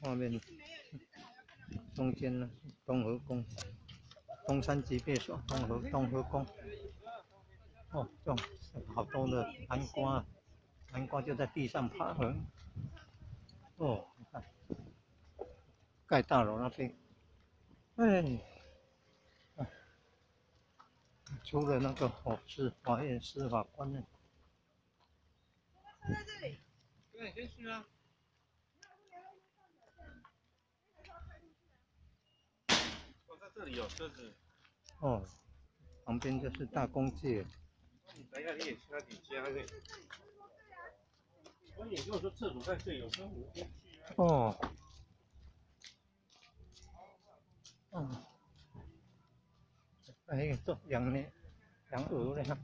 外面中间呢，东河宫，东山级别墅，东河东河宫。哦，种好多的南瓜，南瓜就在地上爬。哦，你看，盖大楼那边，哎，除了那个法师、法院、司法官呢。在这里。对，先去啊。我在这里有车子。哦，旁边就是大公界。你等一下，你也去那里加个。我也说厕所在这，有时候我先去啊。哦。嗯。哎，做养呢，养鹅嘞哈。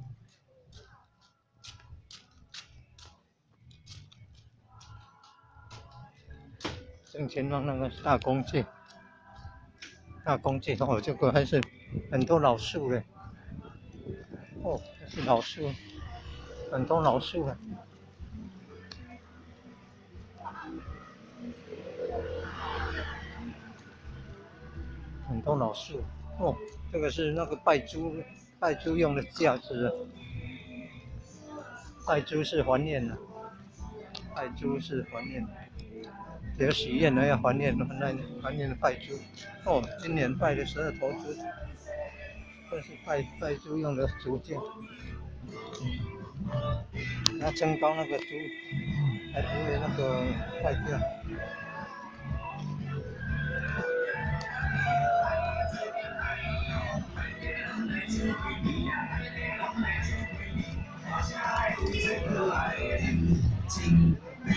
正前方那个大公界，大公界哦，这个还是很多老树嘞。哦，这是老树，很多老树啊。很多老树哦，这个是那个拜猪拜猪用的架子，拜猪是怀念的，拜猪是怀念的。要许愿了，要还愿，还愿，还愿拜猪。哦，今年拜的十二头猪，这是拜拜猪用的猪架。要增高那个猪，还不会那个坏掉。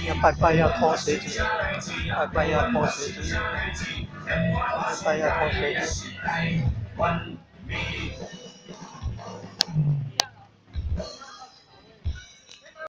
要拜拜要脱鞋子，拜拜要脱鞋子，拜拜要脱鞋子。